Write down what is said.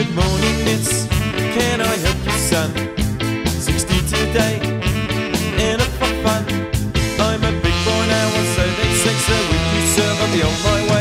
Good morning, miss. Can I help you, son? 60 today, and a I'm fun, I'm a big boy now, and so they say, Sir, would you serve? I'll be on my way.